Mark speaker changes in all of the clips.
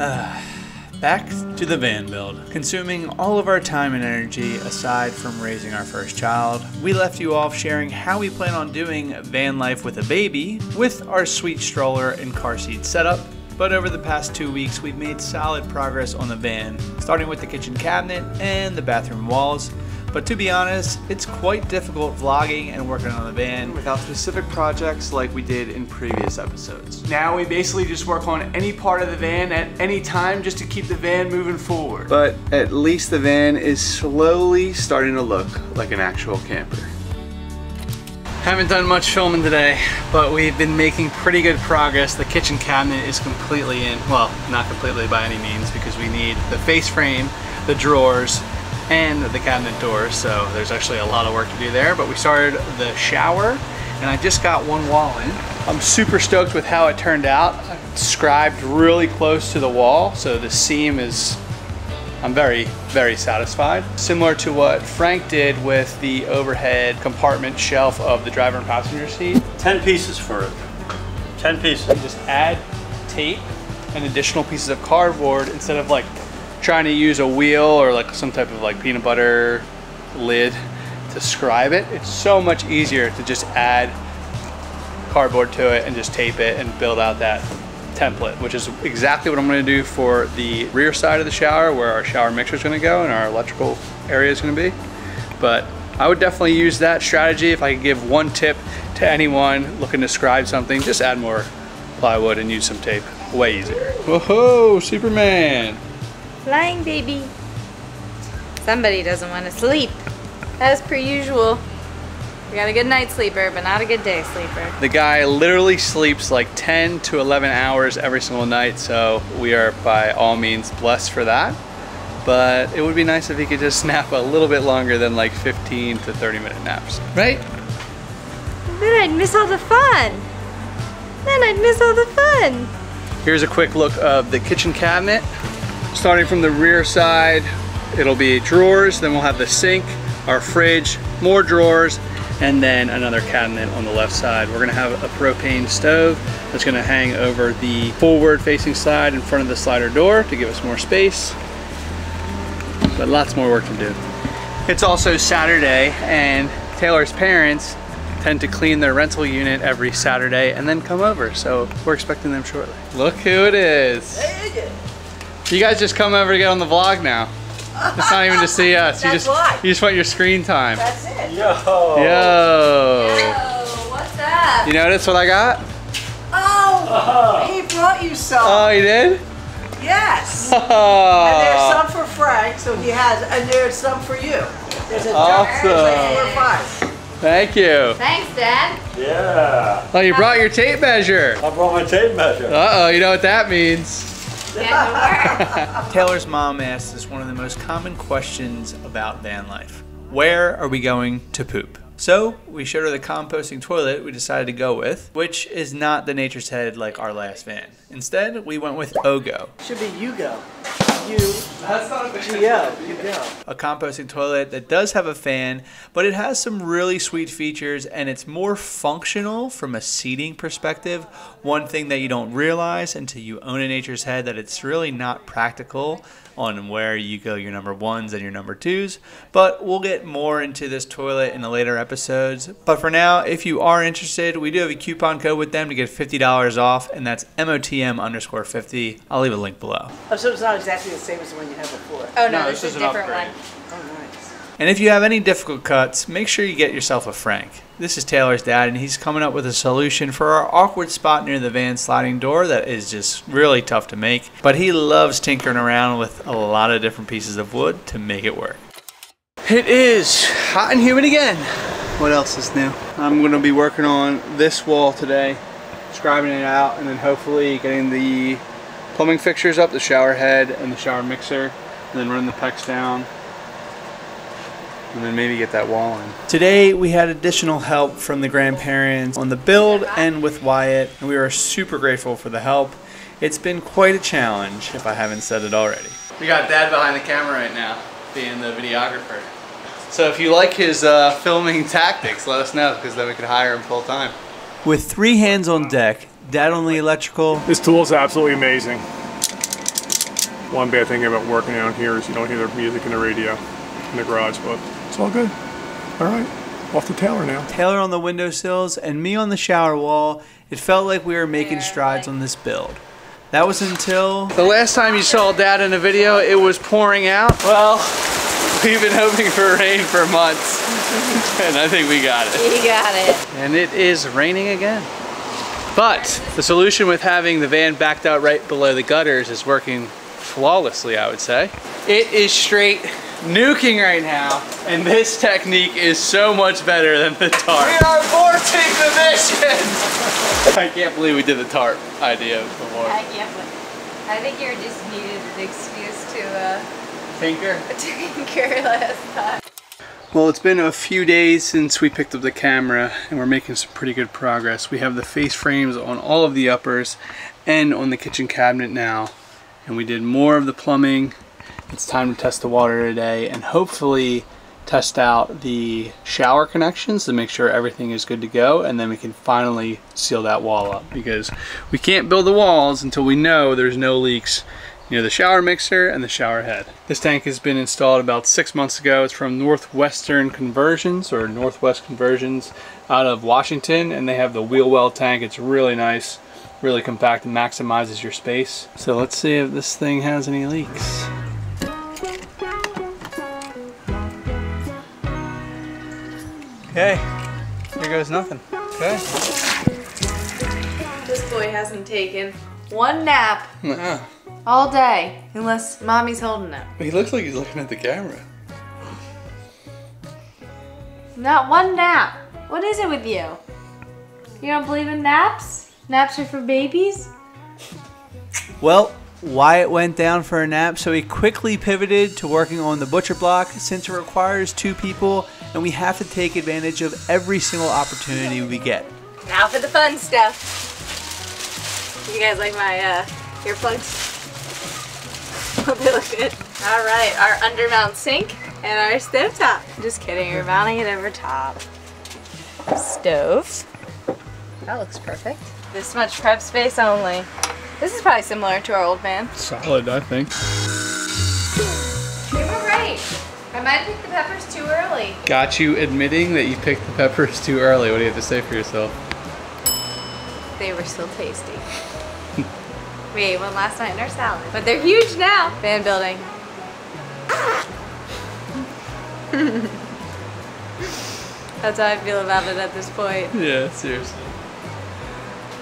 Speaker 1: Back to the van build. Consuming all of our time and energy aside from raising our first child, we left you off sharing how we plan on doing van life with a baby with our sweet stroller and car seat setup. But over the past two weeks, we've made solid progress on the van, starting with the kitchen cabinet and the bathroom walls. But to be honest, it's quite difficult vlogging and working on the van
Speaker 2: without specific projects like we did in previous episodes. Now we basically just work on any part of the van at any time just to keep the van moving forward. But at least the van is slowly starting to look like an actual camper.
Speaker 1: Haven't done much filming today, but we've been making pretty good progress. The kitchen cabinet is completely in, well, not completely by any means because we need the face frame, the drawers, and the cabinet doors, so there's actually a lot of work to do there, but we started the shower and I just got one wall in. I'm super stoked with how it turned out. It's scribed really close to the wall, so the seam is, I'm very, very satisfied. Similar to what Frank did with the overhead compartment shelf of the driver and passenger seat.
Speaker 3: 10 pieces for it. 10 pieces.
Speaker 1: And just add tape and additional pieces of cardboard instead of like trying to use a wheel or like some type of like peanut butter lid to scribe it, it's so much easier to just add cardboard to it and just tape it and build out that template, which is exactly what I'm gonna do for the rear side of the shower where our shower mixer is gonna go and our electrical area is gonna be. But I would definitely use that strategy if I could give one tip to anyone looking to scribe something, just add more plywood and use some tape. Way easier. Whoa, Superman.
Speaker 4: Flying baby. Somebody doesn't want to sleep. As per usual. We got a good night sleeper, but not a good day sleeper.
Speaker 1: The guy literally sleeps like 10 to 11 hours every single night, so we are by all means blessed for that. But it would be nice if he could just nap a little bit longer than like 15 to 30 minute naps, right?
Speaker 4: Then I'd miss all the fun. Then I'd miss all the fun.
Speaker 1: Here's a quick look of the kitchen cabinet. Starting from the rear side, it'll be drawers, then we'll have the sink, our fridge, more drawers, and then another cabinet on the left side. We're gonna have a propane stove that's gonna hang over the forward facing side in front of the slider door to give us more space. But lots more work to do. It's also Saturday and Taylor's parents tend to clean their rental unit every Saturday and then come over. So we're expecting them shortly. Look who it is. You guys just come over to get on the vlog now. It's not even to see us. You just
Speaker 5: why.
Speaker 1: you just want your screen time.
Speaker 5: That's it.
Speaker 3: Yo.
Speaker 1: Yo.
Speaker 4: Yo, what's up?
Speaker 1: You notice what I got?
Speaker 5: Oh, uh-huh. he brought you some.
Speaker 1: Oh, he did?
Speaker 5: yes. And there's
Speaker 1: Oh,
Speaker 5: some for Frank, so he has, and there's some for you. There's a
Speaker 1: Awesome.
Speaker 5: jar, like four or five.
Speaker 1: thank you.
Speaker 4: Thanks, Dad.
Speaker 3: Yeah.
Speaker 1: Oh, you brought your tape measure.
Speaker 3: I brought my tape measure.
Speaker 1: Uh-oh, you know what that means.
Speaker 4: Yeah,
Speaker 1: Taylor's mom asked us one of the most common questions about van life. Where are we going to poop? So we showed her the composting toilet we decided to go with, which is not the Nature's Head like our last van. Instead, we went with Ogo,
Speaker 5: Should be you go. You,
Speaker 1: That's not a
Speaker 5: Gio, you go.
Speaker 1: a composting toilet that does have a fan, but it has some really sweet features and it's more functional from a seating perspective. One thing that you don't realize until you own a Nature's Head that it's really not practical on where you go your number ones and your number twos. But we'll get more into this toilet in the later episodes. But for now, if you are interested, we do have a coupon code with them to get $50 off, and that's MOTM underscore 50. I'll leave a link below.
Speaker 5: Oh, so it's not exactly the same as the one you had before.
Speaker 4: Oh no,
Speaker 1: No,
Speaker 4: this,
Speaker 1: this
Speaker 4: is
Speaker 1: is
Speaker 4: a different
Speaker 1: upgrade.
Speaker 4: one.
Speaker 5: Oh, nice.
Speaker 1: And if you have any difficult cuts, make sure you get yourself a Frank. This is Taylor's dad, and he's coming up with a solution for our awkward spot near the van sliding door that is just really tough to make. But he loves tinkering around with a lot of different pieces of wood to make it work. It is hot and humid again. What else is new? I'm going to be working on this wall today, scribing it out, and then hopefully getting the plumbing fixtures up, the shower head and the shower mixer, and then run the PEX down and then maybe get that wall in. Today we had additional help from the grandparents on the build and with Wyatt, and we are super grateful for the help. It's been quite a challenge, if I haven't said it already. We got Dad behind the camera right now, being the videographer. So if you like his uh, filming tactics, let us know, because then we could hire him full time. With three hands on deck, Dad on the electrical,
Speaker 6: This tool is absolutely amazing. One bad thing about working out here is you don't hear the music in the radio in the garage, but it's all good. All right, off to Taylor now.
Speaker 2: Taylor on the windowsills and me on the shower wall, it felt like we were making strides on this build. That was until
Speaker 1: The last time you saw Dad in a video, it was pouring out. Well, we've been hoping for rain for months, and I think we got it.
Speaker 4: You got it.
Speaker 1: And it is raining again. But the solution with having the van backed out right below the gutters is working flawlessly, I would say. It is straight nuking right now, and this technique is so much better than the tarp. We are aborting the mission! I can't believe we did the tarp idea before.
Speaker 4: I can't wait. I think you just needed an excuse to uh,
Speaker 1: Tinker?
Speaker 4: tinker last time.
Speaker 1: Well, it's been a few days since we picked up the camera and we're making some pretty good progress. We have the face frames on all of the uppers and on the kitchen cabinet now. And we did more of the plumbing. It's time to test the water today and hopefully test out the shower connections to make sure everything is good to go and then we can finally seal that wall up because we can't build the walls until we know there's no leaks near the shower mixer and the shower head. This tank has been installed about six months ago. It's from Northwestern Conversions or Northwest Conversions out of Washington and they have the wheel well tank. It's really nice, really compact and maximizes your space. So let's see if this thing has any leaks. Okay, here goes nothing. Okay.
Speaker 4: This boy hasn't taken one nap
Speaker 1: Ah,
Speaker 4: all day unless mommy's holding him.
Speaker 1: he looks like he's looking at the camera.
Speaker 4: Not one nap. What is it with you? You don't believe in naps? Naps are for babies?
Speaker 2: Well, Wyatt went down for a nap, so he quickly pivoted to working on the butcher block since it requires two people and we have to take advantage of every single opportunity we get.
Speaker 4: Now for the fun stuff. You guys like my uh, earplugs? Hope they look good. All right, our undermount sink and our stove top. Just kidding, we're mounting it over top. Stove. That looks perfect. This much prep space only. This is probably similar to our old van.
Speaker 6: Solid, I think.
Speaker 4: You were right. I might have picked the peppers too early.
Speaker 1: Got you admitting that you picked the peppers too early. What do you have to say for yourself?
Speaker 4: They were still tasty. We ate one last night in our salad, but they're huge now. Van building. Ah! That's how I feel about it at this point.
Speaker 1: Yeah, seriously.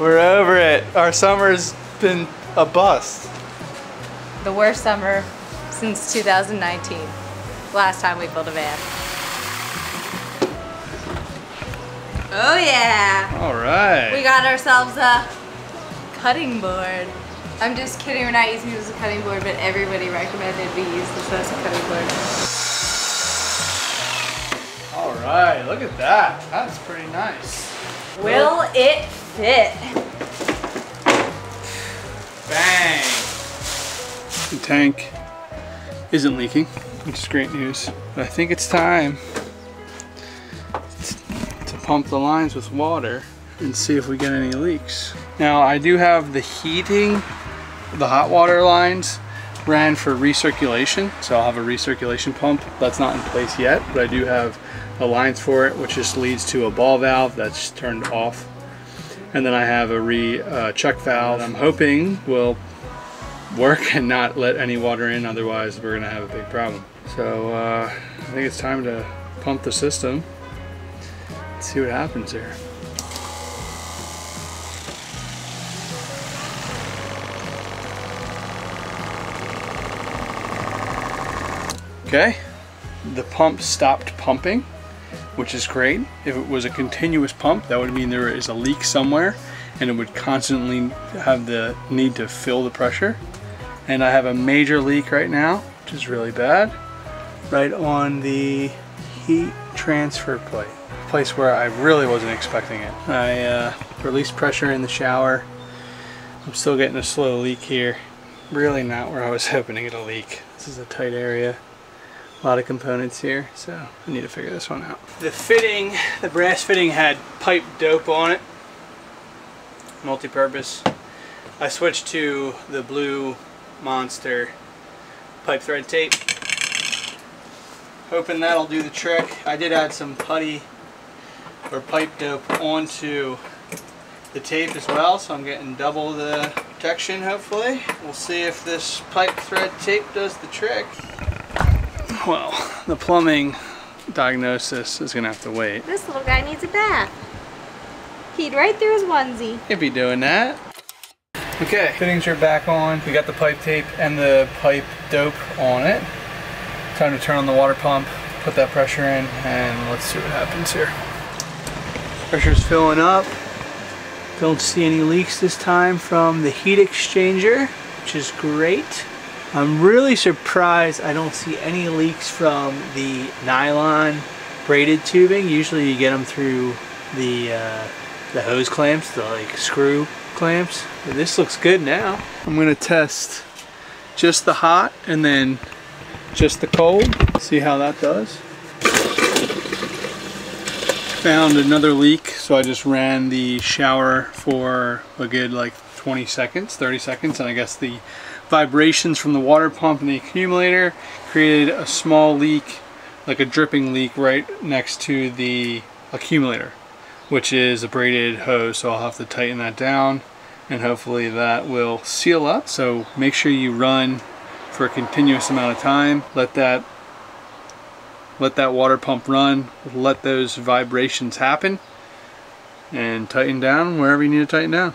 Speaker 1: We're over it. Our summer's been a bust.
Speaker 4: The worst summer since 2019. Last time we built a van. Oh yeah!
Speaker 1: All right.
Speaker 4: We got ourselves a cutting board. I'm just kidding, we're not using it as a cutting board, but everybody recommended we use this as a cutting board.
Speaker 1: All right. Look at that. That's pretty nice.
Speaker 4: Will it fit?
Speaker 1: Bang. The tank isn't leaking, which is great news. But I think it's time to pump the lines with water and see if we get any leaks. Now I do have the heating, the hot water lines ran for recirculation. So I'll have a recirculation pump. That's not in place yet, but I do have the lines for it, which just leads to a ball valve that's turned off. And then I have a re uh, check valve. I'm hoping will work and not let any water in, otherwise we're gonna have a big problem. So uh, I think it's time to pump the system. Let's see what happens here. Okay, the pump stopped pumping, which is great. If it was a continuous pump, that would mean there is a leak somewhere and it would constantly have the need to fill the pressure. And I have a major leak right now, which is really bad, right on the heat transfer plate. Place where I really wasn't expecting it. I uh, released pressure in the shower. I'm still getting a slow leak here. Really not where I was hoping to get a leak. This is a tight area. A lot of components here, so I need to figure this one out. The fitting, the brass fitting had pipe dope on it. Multi-purpose. I switched to the blue monster pipe thread tape. Hoping that'll do the trick. I did add some putty or pipe dope onto the tape as well, so I'm getting double the protection hopefully. We'll see if this pipe thread tape does the trick. Well, the plumbing diagnosis is gonna have to wait.
Speaker 4: This little guy needs a bath. Peed right through his onesie.
Speaker 1: Can't be doing that. Okay, fittings are back on. We got the pipe tape and the pipe dope on it. Time to turn on the water pump, put that pressure in, and let's see what happens here. Pressure's filling up. Don't see any leaks this time from the heat exchanger, which is great. I'm really surprised I don't see any leaks from the nylon braided tubing. Usually you get them through the uh, the hose clamps, the like screw clamps. But this looks good now. I'm gonna test just the hot and then just the cold. See how that does. Found another leak, so I just ran the shower for a good like 20 seconds, 30 seconds, and I guess the vibrations from the water pump and the accumulator created a small leak, like a dripping leak right next to the accumulator, which is a braided hose, so I'll have to tighten that down and hopefully that will seal up. So make sure you run for a continuous amount of time. Let that let that water pump run, let those vibrations happen, and tighten down wherever you need to tighten down.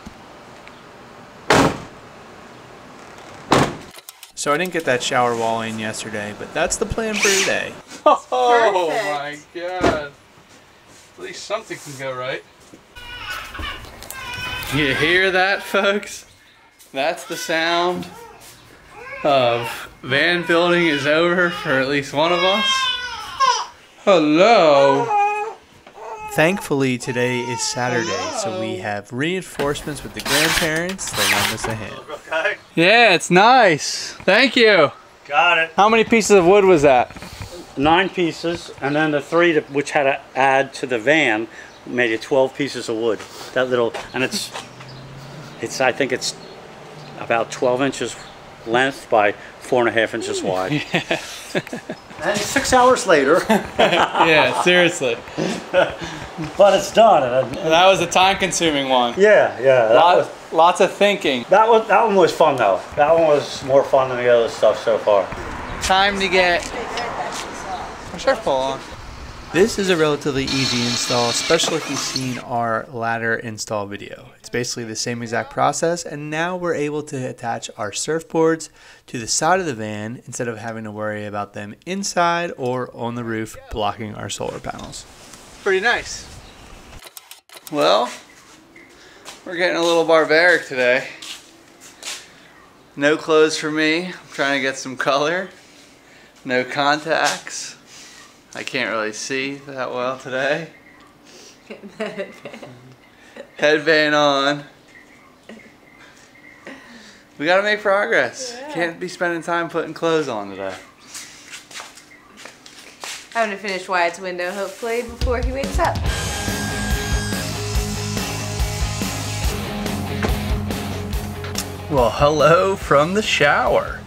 Speaker 2: So I didn't get that shower wall in yesterday, but that's the plan for today.
Speaker 1: Oh
Speaker 4: Perfect.
Speaker 1: Oh my god. At least something can go right. You hear that, folks? That's the sound of van building is over for at least one of us. Hello.
Speaker 2: Thankfully, today is Saturday, so we have reinforcements with the grandparents to lend us a hand.
Speaker 3: Okay.
Speaker 1: Yeah, it's nice. Thank you.
Speaker 3: Got it.
Speaker 1: How many pieces of wood was that?
Speaker 3: Nine pieces, and then the three that, which had to add to the van made it 12 pieces of wood. That little, and it's, it's I think it's about 12 inches length by four and a half inches wide. and six hours later,
Speaker 1: yeah, seriously.
Speaker 3: but it's done. And, and-
Speaker 1: That was a time-consuming one.
Speaker 3: yeah, yeah. That was,
Speaker 1: lots of thinking.
Speaker 3: that was that one was fun though. That one was more fun than the other stuff so far.
Speaker 1: Time to get my surf pole on.
Speaker 2: This is a relatively easy install, especially if you've seen our ladder install video. It's basically the same exact process, and now we're able to attach our surfboards to the side of the van instead of having to worry about them inside or on the roof blocking our solar panels.
Speaker 1: Pretty nice. Well, we're getting a little barbaric today. No clothes for me. I'm trying to get some color. No contacts. I can't really see that well today. Headband headband on. We gotta make progress. Can't be spending time putting clothes on today.
Speaker 4: I'm gonna finish Wyatt's window hopefully before he wakes up.
Speaker 1: Well, hello from the shower.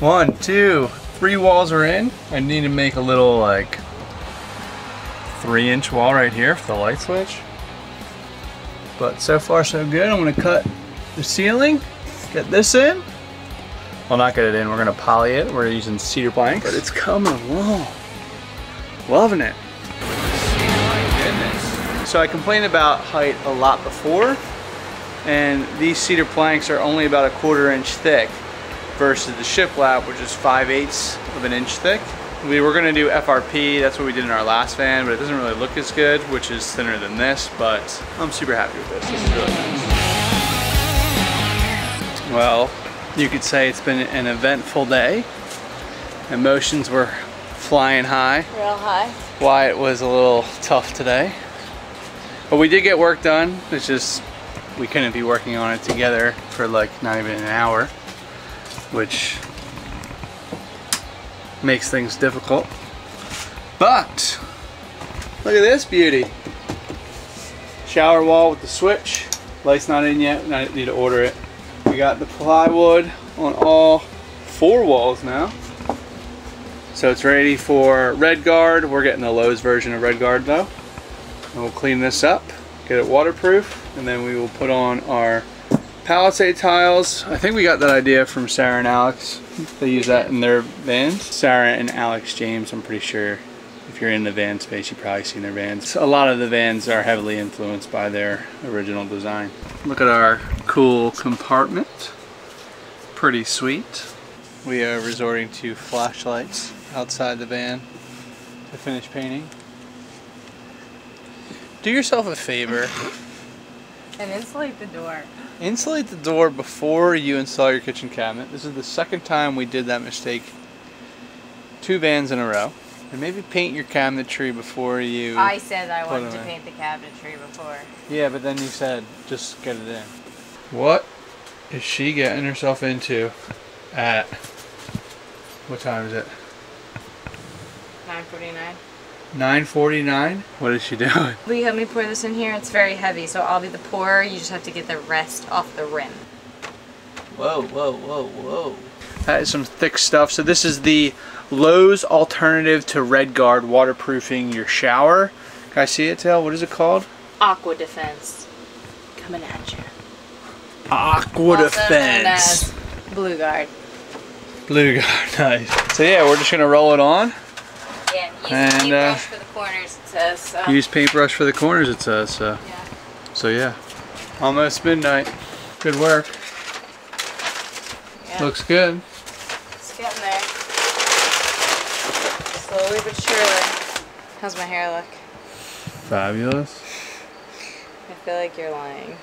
Speaker 1: One, two, three walls are in. I need to make a little like three inch wall right here for the light switch. But so far so good. I'm gonna cut the ceiling, get this in. Well, not get it in, we're gonna poly it. We're using cedar planks. But it's coming along. Loving it. So I complained about height a lot before and these cedar planks are only about a quarter inch thick versus the shiplap which is 5 eighths of an inch thick. We were going to do FRP, that's what we did in our last van, but it doesn't really look as good, which is thinner than this, but I'm super happy with this. This is really nice. Well, you could say it's been an eventful day. Emotions were flying high.
Speaker 4: Real high.
Speaker 1: Wyatt was a little tough today. But we did get work done. It's just we couldn't be working on it together for like not even an hour, which makes things difficult. But look at this beauty. Shower wall with the switch. Light's not in yet. I need to order it. We got the plywood on all four walls now. So it's ready for RedGard. We're getting the Lowe's version of RedGard though. And we'll clean this up, get it waterproof, and then we will put on our Palisade tiles. I think we got that idea from Sarah and Alex. They use that in their vans. Sarah and Alex James, I'm pretty sure. If you're in the van space, you've probably seen their vans. A lot of the vans are heavily influenced by their original design. Look at our cool compartment. Pretty sweet. We are resorting to flashlights outside the van to finish painting. Do yourself a favor.
Speaker 4: And insulate the door.
Speaker 1: Insulate the door before you install your kitchen cabinet. This is the second time we did that mistake. Two vans in a row. And maybe paint your cabinetry before you.
Speaker 4: I said I
Speaker 1: Put
Speaker 4: wanted to
Speaker 1: in.
Speaker 4: paint the cabinetry before.
Speaker 1: Yeah, but then you said just get it in. What is she getting herself into at what time is it?
Speaker 4: 949.
Speaker 1: 9:49. What is she doing?
Speaker 4: Will you help me pour this in here? It's very heavy, so I'll be the pourer. You just have to get the rest off the rim.
Speaker 1: Whoa, whoa, whoa, whoa. That is some thick stuff. So this is the Lowe's alternative to RedGard waterproofing your shower. Can I see it, Tail? What is it called?
Speaker 4: Aqua Defense. Coming at you.
Speaker 1: Aqua
Speaker 4: Also known
Speaker 1: Defense.
Speaker 4: as Blue Guard.
Speaker 1: Blue Guard, nice. So yeah, we're just gonna roll it on.
Speaker 4: Yeah, use
Speaker 1: And,
Speaker 4: paintbrush
Speaker 1: uh,
Speaker 4: for the corners, it says. So.
Speaker 1: Use paintbrush for the corners, it says. So,
Speaker 4: yeah.
Speaker 1: so yeah. Almost midnight. Good work.
Speaker 4: yeah.
Speaker 1: Looks good.
Speaker 4: It's getting there. Slowly but surely. How's my hair look?
Speaker 1: Fabulous.
Speaker 4: I feel like you're lying.